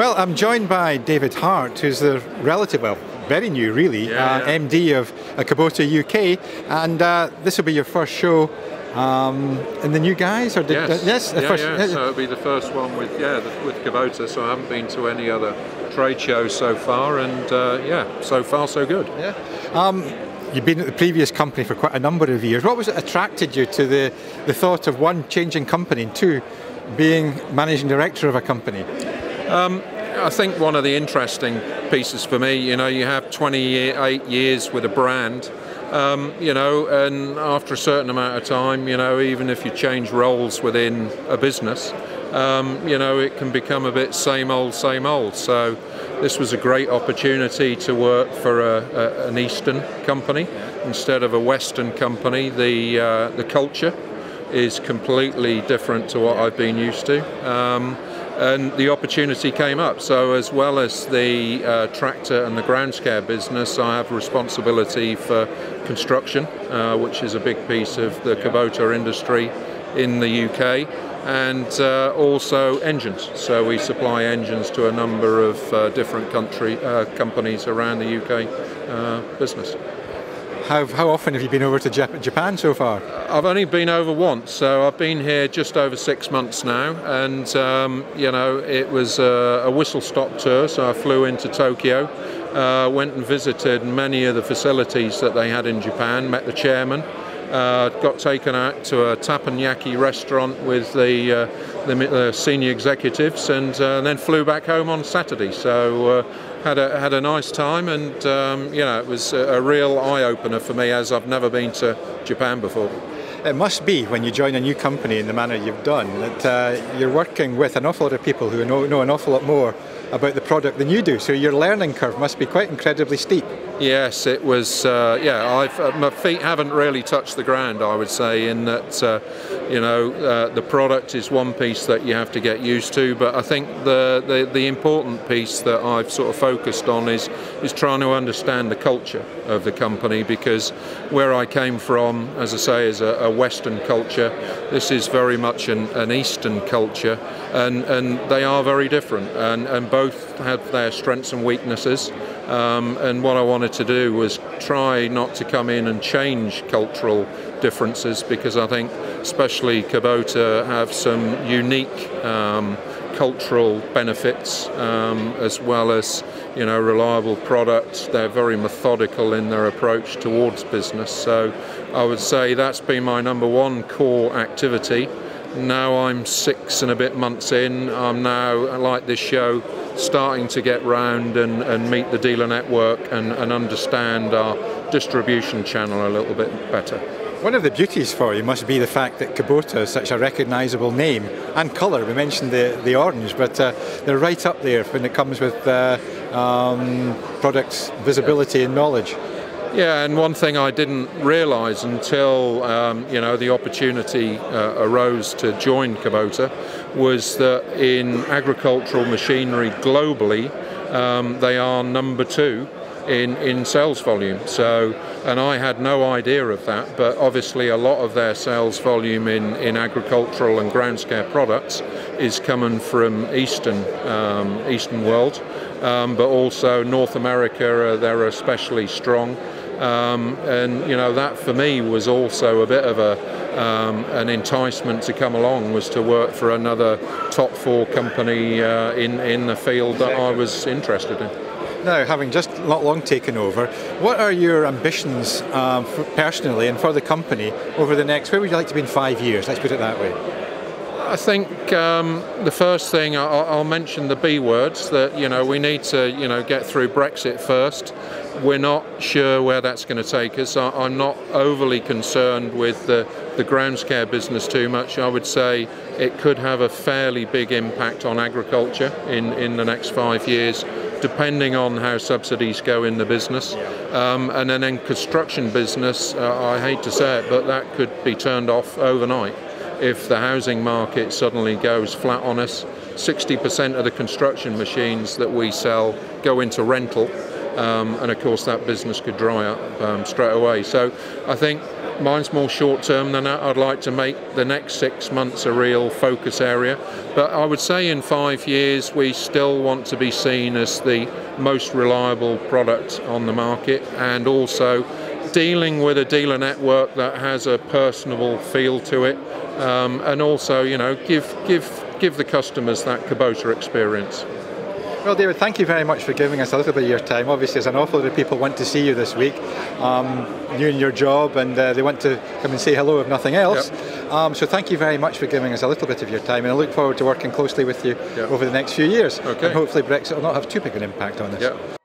Well, I'm joined by David Hart, who's the relative, well, very new really, yeah, uh, MD of uh, Kubota UK, and uh, this will be your first show um, in the new guise, or did, yes, yes, yeah, first, yeah. So it'll be the first one with yeah with Kubota. So I haven't been to any other trade shows so far, and uh, yeah, so far so good. Yeah. Um, You've been at the previous company for quite a number of years. What was it attracted you to the, the thought of one, changing company, and two, being managing director of a company? Um, I think one of the interesting pieces for me, you know, you have 28 years with a brand, um, you know, and after a certain amount of time, you know, even if you change roles within a business, um, you know, it can become a bit same old, same old. So this was a great opportunity to work for a, a, an Eastern company instead of a Western company. The uh, the culture is completely different to what I've been used to. Um, and the opportunity came up. So, as well as the uh, tractor and the grounds care business, I have responsibility for construction, uh, which is a big piece of the Kubota industry in the UK, and uh, also engines. So, we supply engines to a number of uh, different country uh, companies around the UK uh, business. How, how often have you been over to Japan so far? I've only been over once, so I've been here just over six months now, and um, you know it was a, a whistle-stop tour. So I flew into Tokyo, uh, went and visited many of the facilities that they had in Japan, met the chairman, uh, got taken out to a teppanyaki restaurant with the, uh, the uh, senior executives, and uh, then flew back home on Saturday. So uh, had a had a nice time, and um, you know it was a, a real eye opener for me as I've never been to Japan before. It must be when you join a new company in the manner you've done that uh, you're working with an awful lot of people who know, know an awful lot more about the product than you do. So your learning curve must be quite incredibly steep. Yes, it was. Uh, yeah, I've, uh, my feet haven't really touched the ground. I would say in that, uh, you know, uh, the product is one piece that you have to get used to. But I think the, the, the important piece that I've sort of focused on is is trying to understand the culture of the company because where I came from, as I say, is a, a Western culture. This is very much an, an Eastern culture, and and they are very different, and and both have their strengths and weaknesses. Um, and what I wanted to do was try not to come in and change cultural differences because I think, especially Kubota, have some unique um, cultural benefits um, as well as you know reliable products. They're very methodical in their approach towards business. So I would say that's been my number one core activity. Now I'm six and a bit months in. I'm now like this show starting to get round and, and meet the dealer network and, and understand our distribution channel a little bit better. One of the beauties for you must be the fact that Kubota is such a recognisable name and colour. We mentioned the, the orange, but uh, they're right up there when it comes with uh, um, product visibility and knowledge. Yeah, and one thing I didn't realise until um, you know the opportunity uh, arose to join Kubota was that in agricultural machinery globally, um, they are number two in, in sales volume. So, and I had no idea of that, but obviously a lot of their sales volume in, in agricultural and grounds care products is coming from Eastern um, Eastern world, um, but also North America. Uh, they're especially strong. Um, and you know that for me was also a bit of a um, an enticement to come along was to work for another top four company uh, in in the field that I was interested in. Now, having just not long taken over, what are your ambitions um, personally and for the company over the next? Where would you like to be in five years? Let's put it that way. I think um, the first thing I'll, I'll, mention the B words that you know we need to you know get through Brexit first. We're not sure where that's going to take us. I, am not overly concerned with the, the grounds care business too much. I would say it could have a fairly big impact on agriculture in, in the next five years, depending on how subsidies go in the business. Um, and then in construction business, uh, I hate to say it, but that could be turned off overnight if the housing market suddenly goes flat on us. 60% of the construction machines that we sell go into rental, um, and of course that business could dry up um, straight away. So I think mine's more short term than that. I'd like to make the next six months a real focus area. But I would say in five years, we still want to be seen as the most reliable product on the market and also dealing with a dealer network that has a personable feel to it um, and also, you know, give, give, give the customers that Kubota experience. Well, David, thank you very much for giving us a little bit of your time. Obviously, there's an awful lot of people want to see you this week, um, you and your job, and uh, they want to come and say hello if nothing else. Yep. Um, so thank you very much for giving us a little bit of your time, and I look forward to working closely with you yep. over the next few years. Okay. And hopefully Brexit will not have too big an impact on this. Yep.